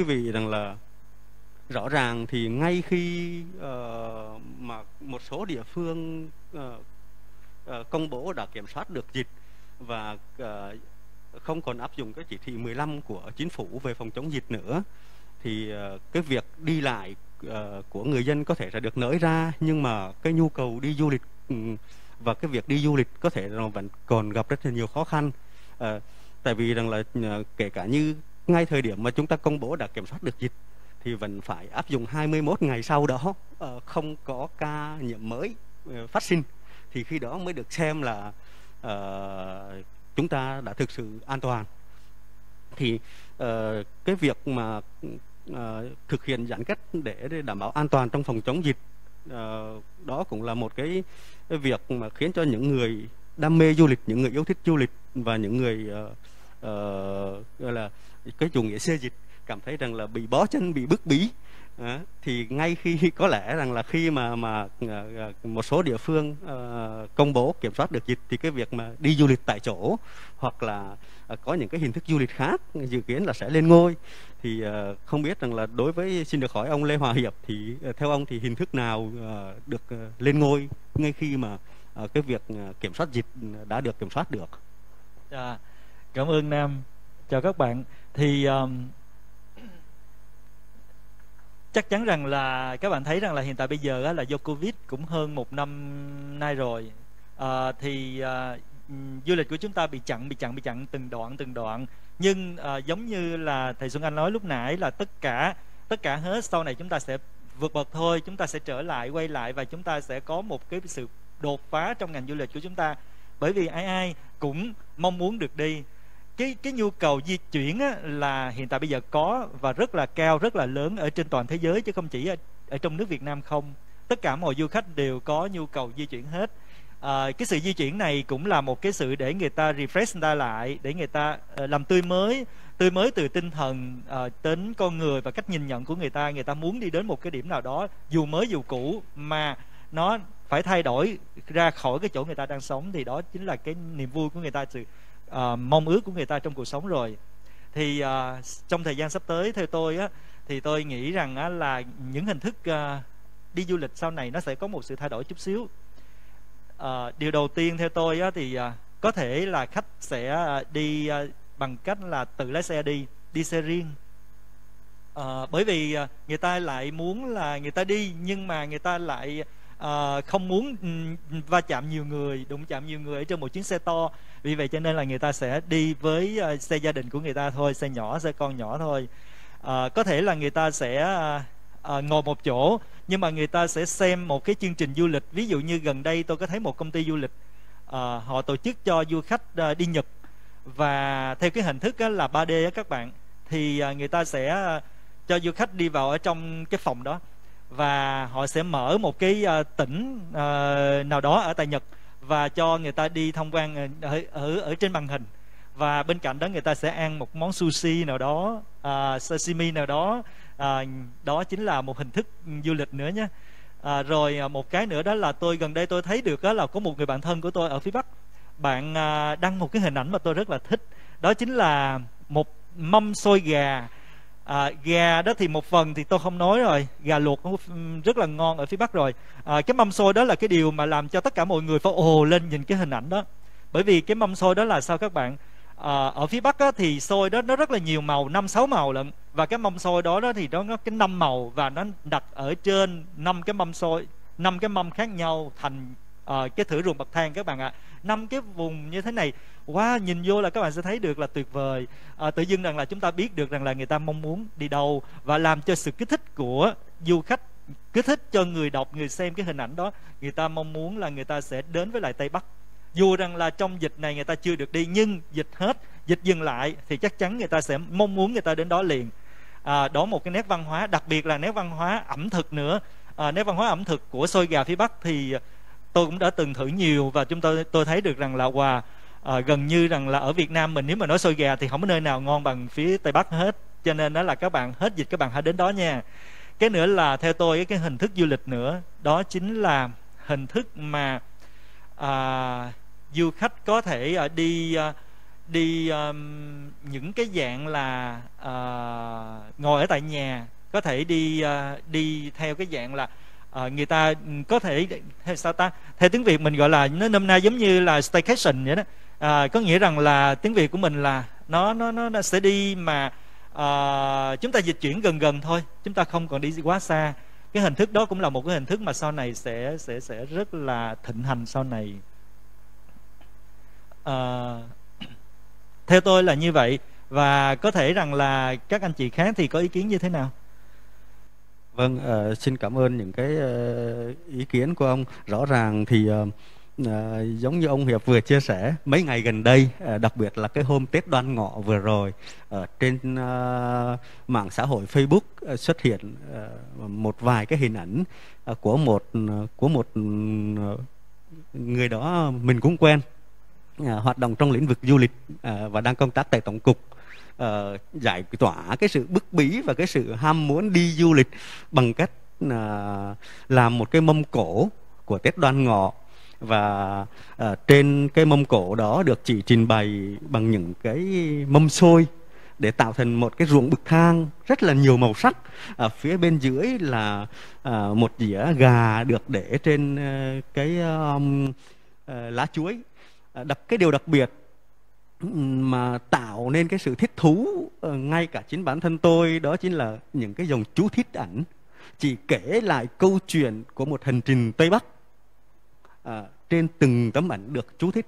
quý vị rằng là rõ ràng thì ngay khi uh, mà một số địa phương uh, uh, công bố đã kiểm soát được dịch và uh, không còn áp dụng cái chỉ thị 15 của chính phủ về phòng chống dịch nữa thì uh, cái việc đi lại uh, của người dân có thể sẽ được nới ra nhưng mà cái nhu cầu đi du lịch um, và cái việc đi du lịch có thể là vẫn còn gặp rất là nhiều khó khăn. Uh, tại vì rằng là uh, kể cả như ngay thời điểm mà chúng ta công bố đã kiểm soát được dịch thì vẫn phải áp dụng 21 ngày sau đó ờ, không có ca nhiễm mới ờ, phát sinh. Thì khi đó mới được xem là uh, chúng ta đã thực sự an toàn. Thì uh, cái việc mà uh, thực hiện giãn cách để, để đảm bảo an toàn trong phòng chống dịch uh, đó cũng là một cái, cái việc mà khiến cho những người đam mê du lịch những người yêu thích du lịch và những người uh, uh, gọi là cái chủ nghĩa xê dịch cảm thấy rằng là bị bó chân bị bức bí à, ờ, thì ngay khi có lẽ rằng là khi mà mà ờ, ờ, một số địa phương uh, công bố kiểm soát được dịch thì cái việc mà đi du lịch tại chỗ hoặc là uh, có những cái hình thức du lịch khác dự kiến là sẽ lên ngôi thì uh, không biết rằng là đối với xin được hỏi ông Lê Hòa Hiệp thì uh, theo ông thì hình thức nào uh, được uh, lên ngôi ngay khi mà uh, cái việc uh, kiểm soát dịch đã được kiểm soát được. À, cảm ơn Nam. Chào các bạn. Thì um, chắc chắn rằng là các bạn thấy rằng là hiện tại bây giờ á, là do covid cũng hơn một năm nay rồi. À, thì à, du lịch của chúng ta bị chặn bị chặn bị chặn từng đoạn từng đoạn. Nhưng à, giống như là thầy Xuân Anh nói lúc nãy là tất cả tất cả hết sau này chúng ta sẽ vượt bậc thôi chúng ta sẽ trở lại quay lại và chúng ta sẽ có một cái sự đột phá trong ngành du lịch của chúng ta. Bởi vì ai ai cũng mong muốn được đi cái cái nhu cầu di chuyển á, là hiện tại bây giờ có và rất là cao rất là lớn ở trên toàn thế giới chứ không chỉ ở, ở trong nước Việt Nam không. Tất cả mọi du khách đều có nhu cầu di chuyển hết. À, cái sự di chuyển này cũng là một cái sự để người ta refresh người ta lại để người ta uh, làm tươi mới tươi mới từ tinh thần uh, đến con người và cách nhìn nhận của người ta. Người ta muốn đi đến một cái điểm nào đó dù mới dù cũ mà nó phải thay đổi ra khỏi cái chỗ người ta đang sống. Thì đó chính là cái niềm vui của người ta sự uh, mong ước của người ta trong cuộc sống rồi. Thì uh, trong thời gian sắp tới theo tôi á thì tôi nghĩ rằng á, là những hình thức uh, đi du lịch sau này nó sẽ có một sự thay đổi chút xíu. Uh, điều đầu tiên theo tôi á, thì uh, có thể là khách sẽ uh, đi uh, bằng cách là tự lái xe đi đi xe riêng. Uh, bởi vì uh, người ta lại muốn là người ta đi nhưng mà người ta lại uh, không muốn um, va chạm nhiều người đụng chạm nhiều người ở trên một chuyến xe to. Vì vậy cho nên là người ta sẽ đi với uh, xe gia đình của người ta thôi xe nhỏ xe con nhỏ thôi. Uh, có thể là người ta sẽ uh, uh, ngồi một chỗ nhưng mà người ta sẽ xem một cái chương trình du lịch. Ví dụ như gần đây tôi có thấy một công ty du lịch uh, họ tổ chức cho du khách uh, đi nhật. Và theo cái hình thức á, là 3D á các bạn thì uh, người ta sẽ uh, cho du khách đi vào ở trong cái phòng đó và họ sẽ mở một cái uh, tỉnh uh, nào đó ở tại Nhật và cho người ta đi tham quan ờ, ở ở ở trên màn hình. Và bên cạnh đó người ta sẽ ăn một món sushi nào đó uh, sashimi nào đó. Uh, đó chính là một hình thức du lịch nữa nhé. Uh, rồi một cái nữa đó là tôi gần đây tôi thấy được đó là có một người bạn thân của tôi ở phía bắc. Bạn uh, đăng một cái hình ảnh mà tôi rất là thích. Đó chính là một mâm xôi gà à, gà đó thì một phần thì tôi không nói rồi. Gà luộc ừ, rất là ngon ở phía bắc rồi. À, cái mâm xôi đó là cái điều mà làm cho tất cả mọi người phải ồ lên nhìn cái hình ảnh đó. Bởi vì cái mâm xôi đó là sao các bạn? À, ở phía bắc á, thì xôi đó nó rất là nhiều màu năm sáu màu lận. Và cái mâm xôi đó đó thì nó có cái năm màu và nó đặt ở trên năm cái mâm xôi năm cái mâm khác nhau thành à, cái thử ruộng bậc thang các bạn ạ. Năm cái vùng như thế này wow nhìn vô là các bạn sẽ thấy được là tuyệt vời. À, tự dưng rằng là chúng ta biết được rằng là người ta mong muốn đi đâu và làm cho sự kích thích của du khách kích thích cho người đọc người xem cái hình ảnh đó người ta mong muốn là người ta sẽ đến với lại tây bắc. Dù rằng là trong dịch này người ta chưa được đi nhưng dịch hết dịch dừng lại thì chắc chắn người ta sẽ mong muốn người ta đến đó liền. À, đó một cái nét văn hóa đặc biệt là nét văn hóa ẩm thực nữa. À, nét văn hóa ẩm thực của xôi gà phía bắc thì tôi cũng đã từng thử nhiều và chúng tôi tôi thấy được rằng là quà à, ờ, gần như rằng là ở Việt Nam mình nếu mà nói xôi gà thì không có nơi nào ngon bằng phía Tây Bắc hết. Cho nên đó là các bạn hết dịch các bạn hãy đến đó nha. Cái nữa là theo tôi cái hình thức du lịch nữa đó chính là hình thức mà à, du khách có thể à, đi à, đi um, những cái dạng là uh, ngồi ở tại nhà có thể đi uh, đi theo cái dạng là à, người ta ừ, có thể theo sao ta? Theo tiếng việt mình gọi là nó năm nay giống như là staycation vậy đó. À, có nghĩa rằng là tiếng việt của mình là nó nó nó, nó sẽ đi mà à, chúng ta dịch chuyển gần gần thôi chúng ta không còn đi quá xa. Cái hình thức đó cũng là một cái hình thức mà sau này sẽ sẽ sẽ rất là thịnh hành sau này. À, theo tôi là như vậy. Và có thể rằng là các anh chị khác thì có ý kiến như thế nào? Vâng uh, xin cảm ơn những cái uh, ý kiến của ông. Rõ ràng thì uh, À, giống như ông Hiệp vừa chia sẻ mấy ngày gần đây à, đặc biệt là cái hôm Tết Đoan Ngọ vừa rồi ở trên à, mạng xã hội Facebook à, xuất hiện à, một vài cái hình ảnh à, của một của một ừ, người đó mình cũng quen à, hoạt động trong lĩnh vực du lịch à, và đang công tác tại tổng cục uh, giải tỏa cái sự bức bí và cái sự ham muốn đi du lịch bằng cách uh, làm một cái mâm cổ của Tết Đoan Ngọ. Và uh, trên cái mâm cổ đó được chỉ trình bày bằng những cái mâm xôi để tạo thành một cái ruộng bậc thang rất là nhiều màu sắc. Ở phía bên dưới là uh, một dĩa gà được để trên uh, cái um, uh, lá chuối. Uh, đặc cái điều đặc biệt mà tạo nên cái sự thích thú ờ, ngay cả chính bản thân tôi đó chính là những cái dòng chú thích ảnh. Chỉ kể lại câu chuyện của một hành trình tây bắc à, trên từng tấm ảnh được chú thích.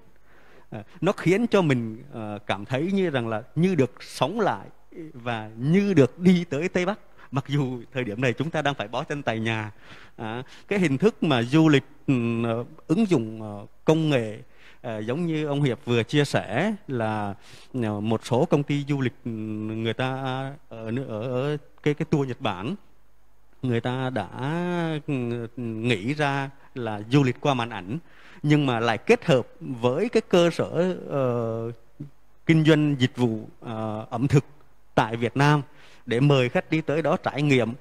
À, nó khiến cho mình à, cảm thấy như rằng là như được sống lại và như được đi tới tây bắc. Mặc dù thời điểm này chúng ta đang phải bó chân tại nhà à, cái hình thức mà du lịch ờ, ứng dụng công nghệ Ờ, giống như ông hiệp vừa chia sẻ là ờ, một số công ty du lịch ừ, người ta ờ, ở ở, ở cái cái tour nhật bản người ta đã ừ, nghĩ ra là du lịch qua màn ảnh nhưng mà lại kết hợp với cái cơ sở uh, kinh doanh dịch vụ uh, ẩm thực tại Việt Nam để mời khách đi tới đó trải nghiệm.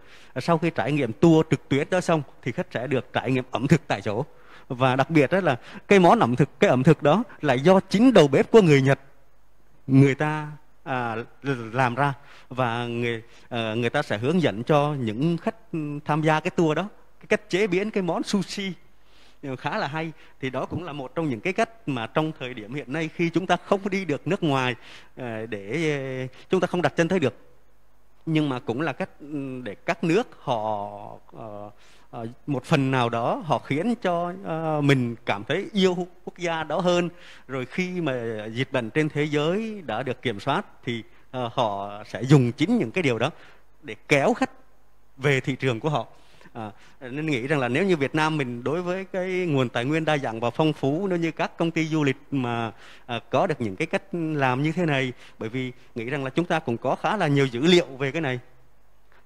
Sau khi trải nghiệm tour trực tuyến đó xong thì khách sẽ được trải nghiệm ẩm thực tại chỗ và đặc biệt đó là cái món ẩm thực cái ẩm thực đó là do chính đầu bếp của người Nhật người ta à, làm ra. Và người à, người ta sẽ hướng dẫn cho những khách tham gia cái tour đó cái cách chế biến cái món sushi. Khá là hay. Thì đó cũng là một trong những cái cách mà trong thời điểm hiện nay khi chúng ta không đi được nước ngoài à, để chúng ta không đặt chân tới được. Nhưng mà cũng là cách ừ, để các nước họ uh, Ờ, một phần nào đó họ khiến cho ờ, mình cảm thấy yêu quốc gia đó hơn. Rồi khi mà dịch bệnh trên thế giới đã được kiểm soát thì ờ, họ sẽ dùng chính những cái điều đó để kéo khách về thị trường của họ. À, nên nghĩ rằng là nếu như Việt Nam mình đối với cái nguồn tài nguyên đa dạng và phong phú nếu như các công ty du lịch mà à, có được những cái cách làm như thế này bởi vì nghĩ rằng là chúng ta cũng có khá là nhiều dữ liệu về cái này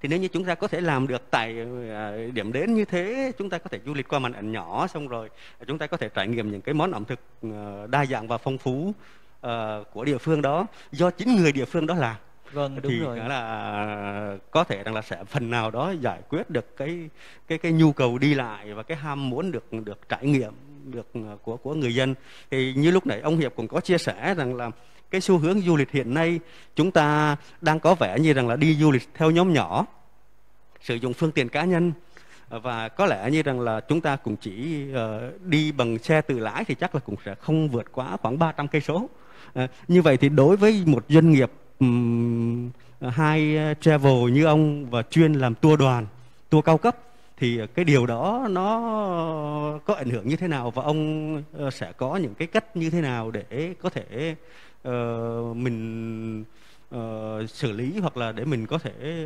thì nếu như chúng ta có thể làm được tại à, điểm đến như thế chúng ta có thể du lịch qua màn ảnh nhỏ xong rồi chúng ta có thể trải nghiệm những cái món ẩm thực à, đa dạng và phong phú của địa phương đó. Do chính người địa phương đó làm. Vâng đúng thì rồi. là có thể rằng là sẽ phần nào đó giải quyết được cái cái cái nhu cầu đi lại và cái ham muốn được được trải nghiệm được của của người dân. Thì như lúc nãy ông hiệp cũng có chia sẻ rằng là cái xu hướng du lịch hiện nay chúng ta đang có vẻ như rằng là đi du lịch theo nhóm nhỏ sử dụng phương tiện cá nhân và có lẽ như rằng là chúng ta cũng chỉ uh, đi bằng xe tự lái thì chắc là cũng sẽ không vượt quá khoảng 300 cây số. Uh, như vậy thì đối với một doanh nghiệp um, hai travel như ông và chuyên làm tour đoàn, tour cao cấp thì cái điều đó nó có ảnh hưởng như thế nào và ông ờ, sẽ có những cái cách như thế nào để có thể uh, mình uh, xử lý hoặc là để mình có thể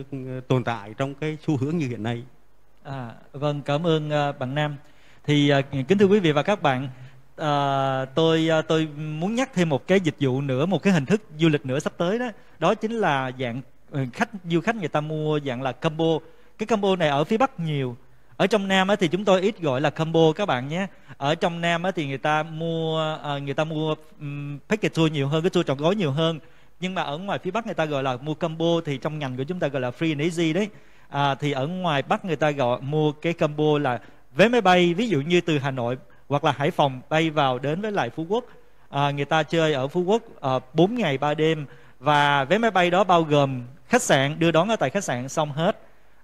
uh, tồn tại trong cái xu hướng như hiện nay. À, vâng, cảm ơn uh, bạn Nam. Thì uh, kính thưa quý vị và các bạn, à, tôi tôi muốn nhắc thêm một cái dịch vụ nữa một cái hình thức du lịch nữa sắp tới đó đó chính là dạng khách du khách người ta mua dạng là combo cái combo này ở phía bắc nhiều ở trong nam thì chúng tôi ít gọi là combo các bạn nhé. Ở trong nam thì người ta mua ờ, người ta mua package tour nhiều hơn cái tour trọn gói nhiều hơn. Nhưng mà ở ngoài phía bắc người ta gọi là mua combo thì trong ngành của chúng ta gọi là free and easy đấy. À, thì ở ngoài bắc người ta gọi mua cái combo là vé máy bay ví dụ như từ hà nội hoặc là hải phòng bay vào đến với lại phú quốc. À, người ta chơi ở phú quốc ờ, à, 4 ngày 3 đêm và vé máy bay đó bao gồm khách sạn đưa đón ở tại khách sạn xong hết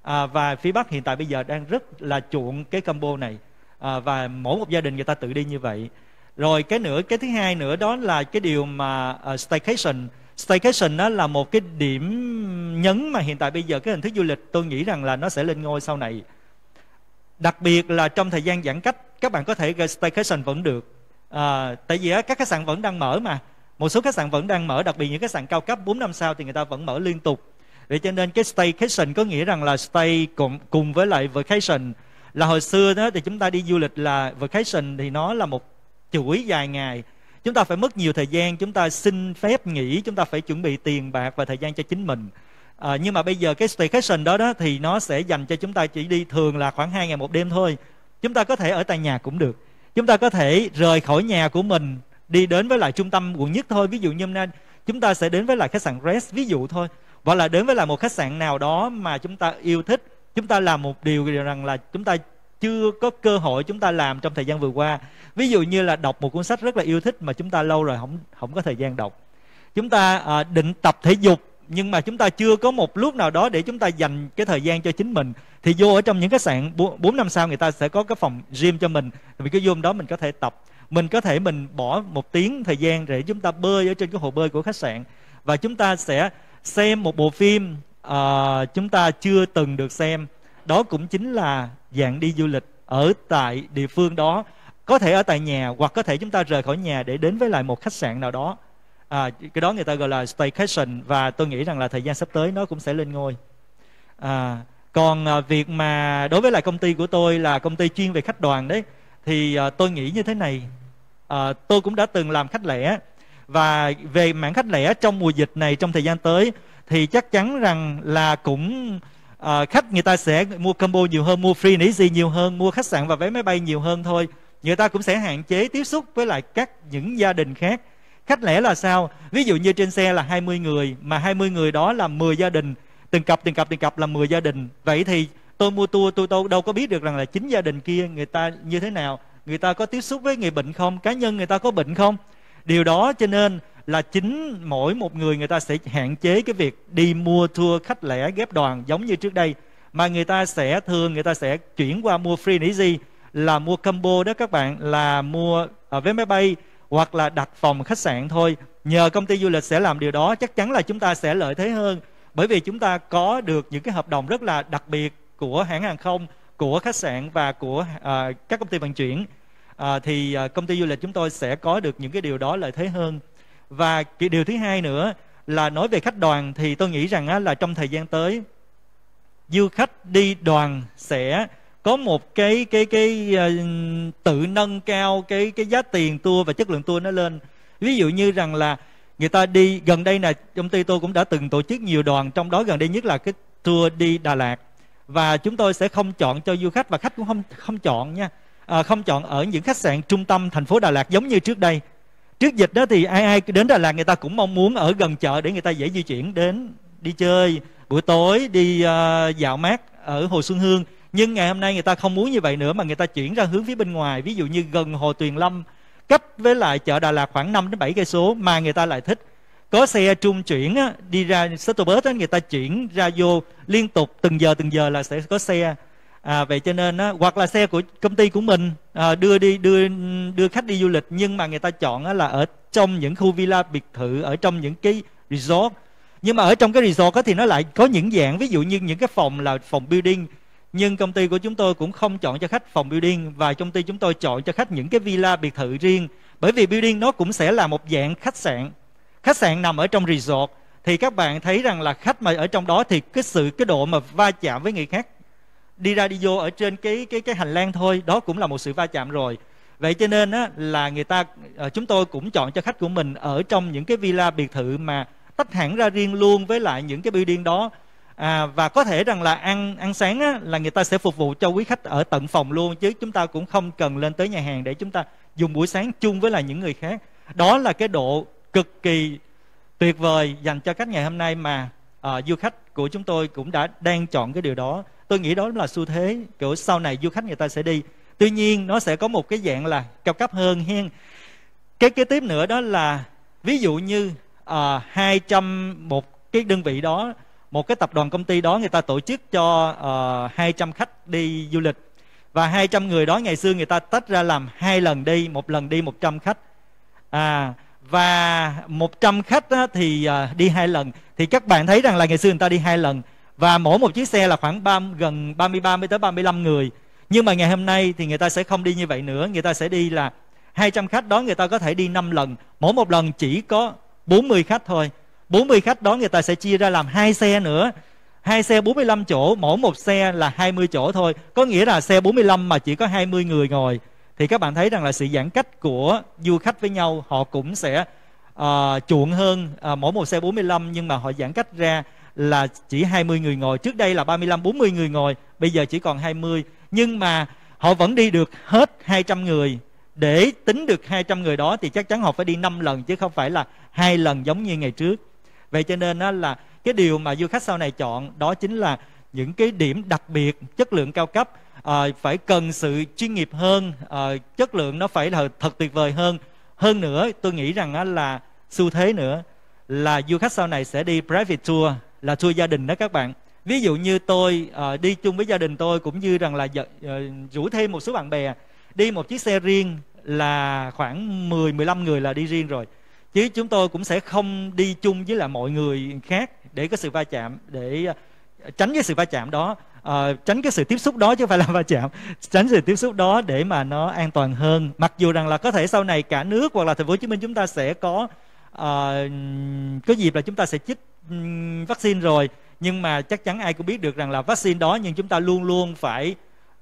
à, và phía bắc hiện tại bây giờ đang rất là chuộng cái combo này. À, và mỗi một gia đình người ta tự đi như vậy. Rồi cái nữa cái thứ hai nữa đó là cái điều mà uh, staycation. Staycation đó là một cái điểm nhấn mà hiện tại bây giờ cái hình thức du lịch tôi nghĩ rằng là nó sẽ lên ngôi sau này. Đặc biệt là trong thời gian giãn cách các bạn có thể staycation vẫn được. À, tại vì các khách sạn vẫn đang mở mà. Một số khách sạn vẫn đang mở đặc biệt những khách sạn cao cấp 4 năm sao thì người ta vẫn mở liên tục vậy cho nên cái staycation có nghĩa rằng là stay cùng cùng với lại vacation. Là hồi xưa đó thì chúng ta đi du lịch là vacation thì nó là một chuỗi dài ngày. Chúng ta phải mất nhiều thời gian chúng ta xin phép nghỉ chúng ta phải chuẩn bị tiền bạc và thời gian cho chính mình. À, nhưng mà bây giờ cái staycation đó đó thì nó sẽ dành cho chúng ta chỉ đi thường là khoảng 2 ngày một đêm thôi. Chúng ta có thể ở tại nhà cũng được. Chúng ta có thể rời khỏi nhà của mình đi đến với lại trung tâm quận nhất thôi. Ví dụ như hôm nay chúng ta sẽ đến với lại khách sạn rest ví dụ thôi hoặc là đến với lại một khách sạn nào đó mà chúng ta yêu thích chúng ta làm một điều rằng là chúng ta chưa có cơ hội chúng ta làm trong thời gian vừa qua. Ví dụ như là đọc một cuốn sách rất là yêu thích mà chúng ta lâu rồi không không có thời gian đọc. Chúng ta à, định tập thể dục nhưng mà chúng ta chưa có một lúc nào đó để chúng ta dành cái thời gian cho chính mình thì vô ở trong những khách sạn bốn năm sao người ta sẽ có cái phòng gym cho mình. Vì cái vô đó mình có thể tập mình có thể mình bỏ một tiếng thời gian để chúng ta bơi ở trên cái hồ bơi của khách sạn. Và chúng ta sẽ xem một bộ phim uh, chúng ta chưa từng được xem. Đó cũng chính là dạng đi du lịch ở tại địa phương đó. Có thể ở tại nhà hoặc có thể chúng ta rời khỏi nhà để đến với lại một khách sạn nào đó. À, cái đó người ta gọi là staycation và tôi nghĩ rằng là thời gian sắp tới nó cũng sẽ lên ngôi. À, còn à, việc mà đối với lại công ty của tôi là công ty chuyên về khách đoàn đấy thì à, tôi nghĩ như thế này. À, tôi cũng đã từng làm khách lẻ và về mảng khách lẻ trong mùa dịch này trong thời gian tới thì chắc chắn rằng là cũng à, khách người ta sẽ mua combo nhiều hơn mua free and gì nhiều hơn mua khách sạn và vé máy bay nhiều hơn thôi. Người ta cũng sẽ hạn chế tiếp xúc với lại các những gia đình khác. Khách lẻ là sao? Ví dụ như trên xe là 20 người mà 20 người đó là 10 gia đình. Từng cặp từng cặp từng cặp là 10 gia đình. Vậy thì tôi mua tour tôi, tôi đâu có biết được rằng là chính gia đình kia người ta như thế nào. Người ta có tiếp xúc với người bệnh không? Cá nhân người ta có bệnh không? Điều đó cho nên là chính mỗi một người người ta sẽ hạn chế cái việc đi mua tour khách lẻ ghép đoàn giống như trước đây mà người ta sẽ thường người ta sẽ chuyển qua mua free and easy là mua combo đó các bạn là mua ở vé máy bay hoặc là đặt phòng khách sạn thôi. Nhờ công ty du lịch sẽ làm điều đó chắc chắn là chúng ta sẽ lợi thế hơn. Bởi vì chúng ta có được những cái hợp đồng rất là đặc biệt của hãng hàng không của khách sạn và của uh, các công ty vận chuyển à, thì à, công ty du lịch chúng tôi sẽ có được những cái điều đó lợi thế hơn. Và cái điều thứ hai nữa là nói về khách đoàn thì tôi nghĩ rằng á, là trong thời gian tới du khách đi đoàn sẽ có một cái cái cái uh, tự nâng cao cái cái giá tiền tour và chất lượng tour nó lên. Ví dụ như rằng là người ta đi gần đây là công ty tôi cũng đã từng tổ chức nhiều đoàn trong đó gần đây nhất là cái tour đi Đà Lạt. Và chúng tôi sẽ không chọn cho du khách và khách cũng không không chọn nha à, không chọn ở những khách sạn trung tâm thành phố Đà Lạt giống như trước đây. Trước dịch đó thì ai ai đến Đà Lạt người ta cũng mong muốn ở gần chợ để người ta dễ di chuyển đến đi chơi. Buổi tối đi uh, dạo mát ở Hồ Xuân Hương. Nhưng ngày hôm nay người ta không muốn như vậy nữa mà người ta chuyển ra hướng phía bên ngoài ví dụ như gần hồ Tuyền Lâm cách với lại chợ Đà Lạt khoảng 5 đến 7 cây số mà người ta lại thích. Có xe trung chuyển á, đi ra shuttle bus á, người ta chuyển ra vô liên tục từng giờ từng giờ là sẽ có xe à, vậy cho nên á, hoặc là xe của công ty của mình à, đưa đi đưa đưa khách đi du lịch nhưng mà người ta chọn á, là ở trong những khu villa biệt thự ở trong những cái resort. Nhưng mà ở trong cái resort á, thì nó lại có những dạng ví dụ như những cái phòng là phòng building. Nhưng công ty của chúng tôi cũng không chọn cho khách phòng building và công ty chúng tôi chọn cho khách những cái villa biệt thự riêng. Bởi vì building nó cũng sẽ là một dạng khách sạn. Khách sạn nằm ở trong resort. Thì các bạn thấy rằng là khách mà ở trong đó thì cái sự cái độ mà va chạm với người khác đi ra đi vô ở trên cái cái cái hành lang thôi đó cũng là một sự va chạm rồi. Vậy cho nên á, là người ta ờ, chúng tôi cũng chọn cho khách của mình ở trong những cái villa biệt thự mà tách hẳn ra riêng luôn với lại những cái building đó. À, và có thể rằng là ăn ăn sáng á, là người ta sẽ phục vụ cho quý khách ở tận phòng luôn chứ chúng ta cũng không cần lên tới nhà hàng để chúng ta dùng buổi sáng chung với lại những người khác. Đó là cái độ cực kỳ tuyệt vời dành cho khách ngày hôm nay mà à, du khách của chúng tôi cũng đã đang chọn cái điều đó tôi nghĩ đó là xu thế kiểu sau này du khách người ta sẽ đi. Tuy nhiên nó sẽ có một cái dạng là cao cấp hơn hen. Cái kế tiếp nữa đó là ví dụ như à, uh, 200 một cái đơn vị đó một cái tập đoàn công ty đó người ta tổ chức cho ờ, uh, 200 khách đi du lịch. Và 200 người đó ngày xưa người ta tách ra làm hai lần đi một lần đi 100 khách. À và 100 khách á, thì uh, đi hai lần. Thì các bạn thấy rằng là ngày xưa người ta đi hai lần và mỗi một chiếc xe là khoảng 3, gần 30 30 tới 35 người. Nhưng mà ngày hôm nay thì người ta sẽ không đi như vậy nữa. Người ta sẽ đi là 200 khách đó người ta có thể đi 5 lần. Mỗi một lần chỉ có 40 khách thôi. 40 khách đó người ta sẽ chia ra làm hai xe nữa. Hai xe 45 chỗ mỗi một xe là 20 chỗ thôi. Có nghĩa là xe 45 mà chỉ có 20 người ngồi. Thì các bạn thấy rằng là sự giãn cách của du khách với nhau họ cũng sẽ uh, chuộng hơn uh, mỗi một xe 45 nhưng mà họ giãn cách ra là chỉ 20 người ngồi trước đây là 35 40 người ngồi bây giờ chỉ còn 20 nhưng mà họ vẫn đi được hết 200 người. Để tính được 200 người đó thì chắc chắn họ phải đi 5 lần chứ không phải là hai lần giống như ngày trước. Vậy cho nên đó là cái điều mà du khách sau này chọn đó chính là những cái điểm đặc biệt chất lượng cao cấp à, phải cần sự chuyên nghiệp hơn à, chất lượng nó phải là thật tuyệt vời hơn. Hơn nữa tôi nghĩ rằng là xu thế nữa là du khách sau này sẽ đi private tour là xui gia đình đó các bạn. Ví dụ như tôi uh, đi chung với gia đình tôi cũng như rằng là uh, rủ thêm một số bạn bè. Đi một chiếc xe riêng là khoảng 10 15 người là đi riêng rồi. Chứ chúng tôi cũng sẽ không đi chung với là mọi người khác để có sự va chạm để ờ, tránh cái sự va chạm đó. Uh, tránh cái sự tiếp xúc đó chứ không phải là va chạm. Tránh sự tiếp xúc đó để mà nó an toàn hơn. Mặc dù rằng là có thể sau này cả nước hoặc là thành phố Hồ Chí Minh chúng ta sẽ có uh, có dịp là chúng ta sẽ chích um, vaccine rồi nhưng mà chắc chắn ai cũng biết được rằng là vaccine đó nhưng chúng ta luôn luôn phải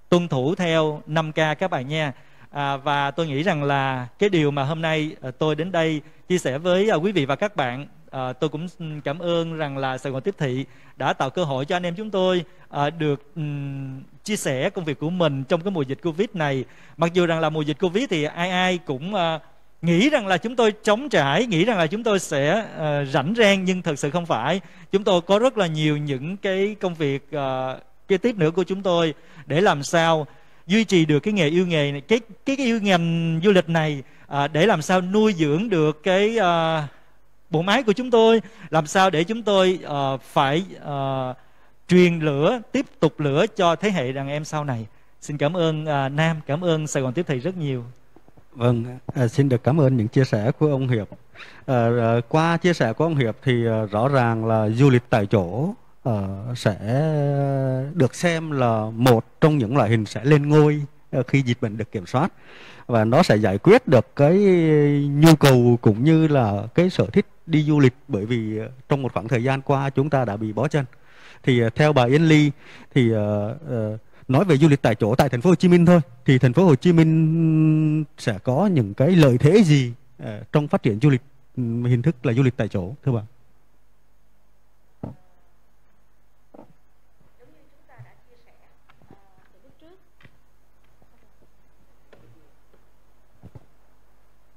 tuân thủ theo 5K các bạn nha. À, và tôi nghĩ rằng là cái điều mà hôm nay à, tôi đến đây chia sẻ với à, quý vị và các bạn à, tôi cũng cảm ơn rằng là Sài Gòn Tiếp Thị đã tạo cơ hội cho anh em chúng tôi à, được um, chia sẻ công việc của mình trong cái mùa dịch Covid này. Mặc dù rằng là mùa dịch Covid thì ai ai cũng uh, nghĩ rằng là chúng tôi chống trải nghĩ rằng là chúng tôi sẽ uh, rảnh rang nhưng thật sự không phải. Chúng tôi có rất là nhiều những cái công việc uh, kế tiếp nữa của chúng tôi để làm sao duy trì được cái nghề yêu nghề này cái cái, cái yêu ngành du lịch này uh, để làm sao nuôi dưỡng được cái uh, bộ máy của chúng tôi làm sao để chúng tôi uh, phải uh, truyền lửa tiếp tục lửa cho thế hệ đàn em sau này. Xin cảm ơn uh, nam cảm ơn sài gòn tiếp thị rất nhiều. Vâng, à, xin được cảm ơn những chia sẻ của ông Hiệp. À, à, qua chia sẻ của ông Hiệp thì à, rõ ràng là du lịch tại chỗ à, sẽ được xem là một trong những loại hình sẽ lên ngôi à, khi dịch bệnh được kiểm soát và nó sẽ giải quyết được cái nhu cầu cũng như là cái sở thích đi du lịch bởi vì à, trong một khoảng thời gian qua chúng ta đã bị bó chân. Thì à, theo bà Yên Ly thì uh, uh, nói về du lịch tại chỗ tại thành phố Hồ Chí Minh thôi thì thành phố Hồ Chí Minh sẽ có những cái lợi thế gì ờ, trong phát triển du lịch hình thức là du lịch tại chỗ thưa bạn?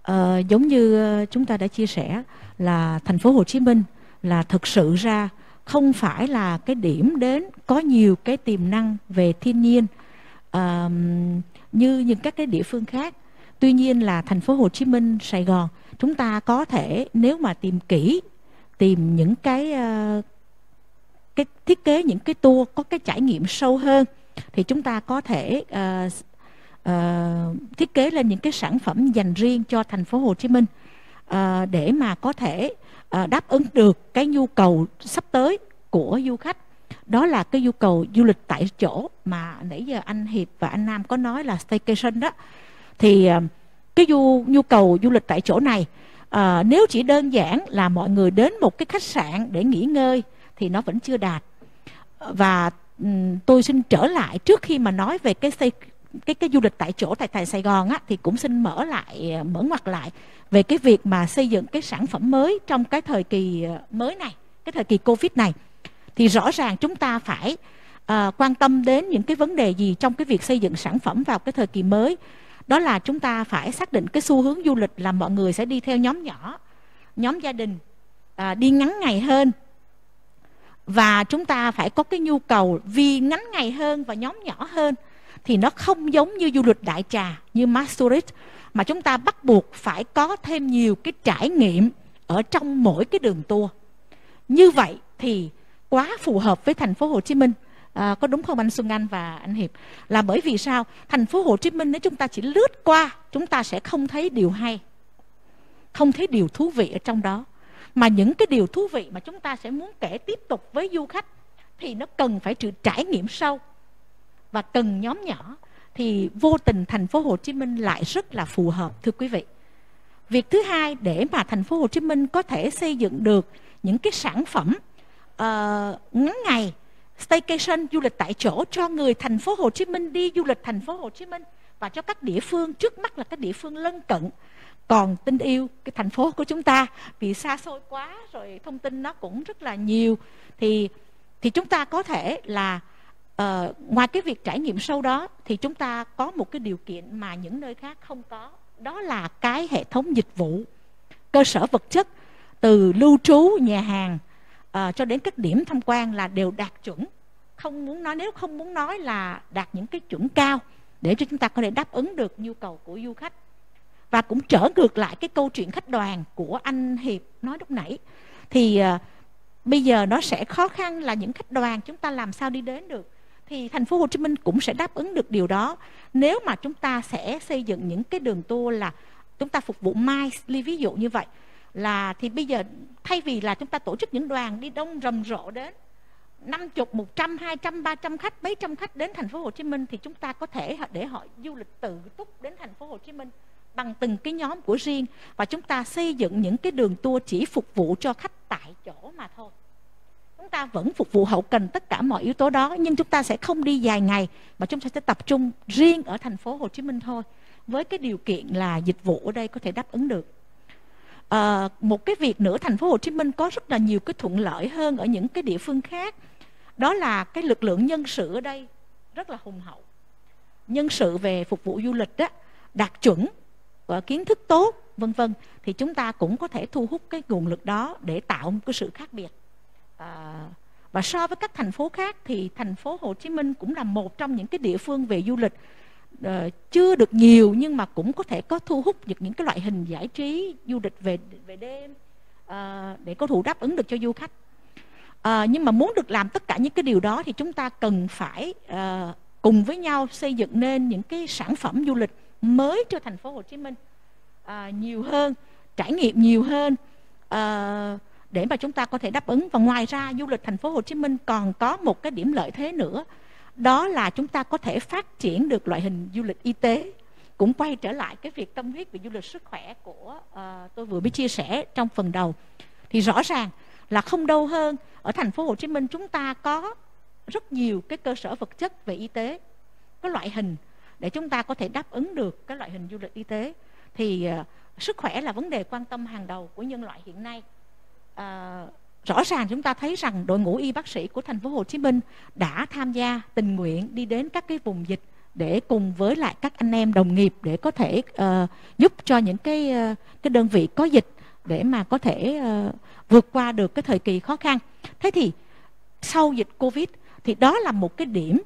À, ờ, giống như ờ, chúng ta đã chia sẻ là thành phố Hồ Chí Minh là thực sự ra không phải là cái điểm đến có nhiều cái tiềm năng về thiên nhiên uh, như những các cái địa phương khác. Tuy nhiên là thành phố Hồ Chí Minh Sài Gòn chúng ta có thể nếu mà tìm kỹ tìm những cái uh, cái thiết kế những cái tour có cái trải nghiệm sâu hơn thì chúng ta có thể uh, uh, thiết kế lên những cái sản phẩm dành riêng cho thành phố Hồ Chí Minh uh, để mà có thể uh, Ờ, đáp ứng được cái nhu cầu sắp tới của du khách. Đó là cái nhu cầu du lịch tại chỗ mà nãy giờ anh Hiệp và anh Nam có nói là staycation đó. Thì ờ, cái du nhu cầu du lịch tại chỗ này à, nếu chỉ đơn giản là mọi người đến một cái khách sạn để nghỉ ngơi thì nó vẫn chưa đạt. Và tôi xin trở lại trước khi mà nói về cái cái cái du lịch tại chỗ tại tại Sài Gòn á thì cũng xin mở lại ờ, mở ngoặt lại về cái việc mà xây dựng cái sản phẩm mới trong cái thời kỳ ờ, mới này cái thời kỳ covid này. Thì rõ ràng chúng ta phải uh, quan tâm đến những cái vấn đề gì trong cái việc xây dựng sản phẩm vào cái thời kỳ mới. Đó là chúng ta phải xác định cái xu hướng du lịch là mọi người sẽ đi theo nhóm nhỏ nhóm gia đình uh, đi ngắn ngày hơn. Và chúng ta phải có cái nhu cầu vì ngắn ngày hơn và nhóm nhỏ hơn thì nó không giống như du lịch đại trà như mass mà chúng ta bắt buộc phải có thêm nhiều cái trải nghiệm ở trong mỗi cái đường tour. Như vậy thì quá phù hợp với thành phố Hồ Chí Minh. À, có đúng không anh Xuân Anh và anh Hiệp? Là bởi vì sao? Thành phố Hồ Chí Minh nếu chúng ta chỉ lướt qua chúng ta sẽ không thấy điều hay không thấy điều thú vị ở trong đó. Mà những cái điều thú vị mà chúng ta sẽ muốn kể tiếp tục với du khách thì nó cần phải sự trải nghiệm sâu và từng nhóm nhỏ thì vô tình thành phố Hồ Chí Minh lại rất là phù hợp thưa quý vị. Việc thứ hai để mà thành phố Hồ Chí Minh có thể xây dựng được những cái sản phẩm uh, ngắn ngày staycation du lịch tại chỗ cho người thành phố Hồ Chí Minh đi du lịch thành phố Hồ Chí Minh và cho các địa phương trước mắt là các địa phương lân cận còn tin yêu cái thành phố của chúng ta vì xa xôi quá rồi thông tin nó cũng rất là nhiều thì thì chúng ta có thể là uh, ngoài cái việc trải nghiệm sâu đó thì chúng ta có một cái điều kiện mà những nơi khác không có. Đó là cái hệ thống dịch vụ cơ sở vật chất từ lưu trú nhà hàng uh, cho đến các điểm tham quan là đều đạt chuẩn. Không muốn nói nếu không muốn nói là đạt những cái chuẩn cao để cho chúng ta có thể đáp ứng được nhu cầu của du khách. Và cũng trở ngược lại cái câu chuyện khách đoàn của anh hiệp nói lúc nãy thì uh, bây giờ nó sẽ khó khăn là những khách đoàn chúng ta làm sao đi đến được thì thành phố Hồ Chí Minh cũng sẽ đáp ứng được điều đó. Nếu mà chúng ta sẽ xây dựng những cái đường tour là chúng ta phục vụ mai ví dụ như vậy là thì bây giờ thay vì là chúng ta tổ chức những đoàn đi đông rầm rộ đến 50, 100, 200, 300 khách, mấy trăm khách đến thành phố Hồ Chí Minh thì chúng ta có thể để họ du lịch tự túc đến thành phố Hồ Chí Minh bằng từng cái nhóm của riêng. Và chúng ta xây dựng những cái đường tour chỉ phục vụ cho khách tại chỗ mà thôi chúng ta vẫn phục vụ hậu cần tất cả mọi yếu tố đó nhưng chúng ta sẽ không đi dài ngày mà chúng ta sẽ tập trung riêng ở thành phố Hồ Chí Minh thôi. Với cái điều kiện là dịch vụ ở đây có thể đáp ứng được. À, một cái việc nữa thành phố Hồ Chí Minh có rất là nhiều cái thuận lợi hơn ở những cái địa phương khác. Đó là cái lực lượng nhân sự ở đây rất là hùng hậu. Nhân sự về phục vụ du lịch đó đạt chuẩn và kiến thức tốt vân vân thì chúng ta cũng có thể thu hút cái nguồn lực đó để tạo một cái sự khác biệt à, và so với các thành phố khác thì thành phố Hồ Chí Minh cũng là một trong những cái địa phương về du lịch uh, chưa được nhiều nhưng mà cũng có thể có thu hút được những cái loại hình giải trí du lịch về về đêm uh, để có thủ đáp ứng được cho du khách. Uh, nhưng mà muốn được làm tất cả những cái điều đó thì chúng ta cần phải uh, cùng với nhau xây dựng nên những cái sản phẩm du lịch mới cho thành phố Hồ Chí Minh uh, nhiều hơn trải nghiệm nhiều hơn. Uh, để mà chúng ta có thể đáp ứng. Và ngoài ra du lịch thành phố Hồ Chí Minh còn có một cái điểm lợi thế nữa. Đó là chúng ta có thể phát triển được loại hình du lịch y tế cũng quay trở lại cái việc tâm huyết về du lịch sức khỏe của uh, tôi vừa mới chia sẻ trong phần đầu. Thì rõ ràng là không đâu hơn ở thành phố Hồ Chí Minh chúng ta có rất nhiều cái cơ sở vật chất về y tế có loại hình để chúng ta có thể đáp ứng được cái loại hình du lịch y tế. Thì uh, sức khỏe là vấn đề quan tâm hàng đầu của nhân loại hiện nay à, rõ ràng chúng ta thấy rằng đội ngũ y bác sĩ của thành phố Hồ Chí Minh đã tham gia tình nguyện đi đến các cái vùng dịch để cùng với lại các anh em đồng nghiệp để có thể uh, giúp cho những cái uh, cái đơn vị có dịch để mà có thể uh, vượt qua được cái thời kỳ khó khăn. Thế thì sau dịch Covid thì đó là một cái điểm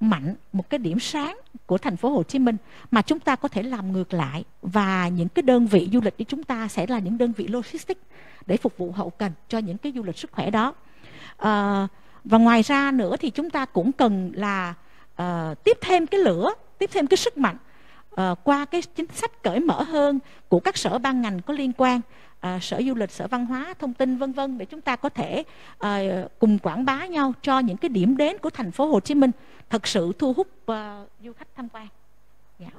mạnh, một cái điểm sáng của thành phố Hồ Chí Minh mà chúng ta có thể làm ngược lại. Và những cái đơn vị du lịch của chúng ta sẽ là những đơn vị logistics để phục vụ hậu cần cho những cái du lịch sức khỏe đó. À, và ngoài ra nữa thì chúng ta cũng cần là à, tiếp thêm cái lửa tiếp thêm cái sức mạnh à, qua cái chính sách cởi mở hơn của các sở ban ngành có liên quan à, sở du lịch sở văn hóa thông tin vân vân để chúng ta có thể à, cùng quảng bá nhau cho những cái điểm đến của thành phố Hồ Chí Minh thật sự thu hút à, du khách tham quan yeah.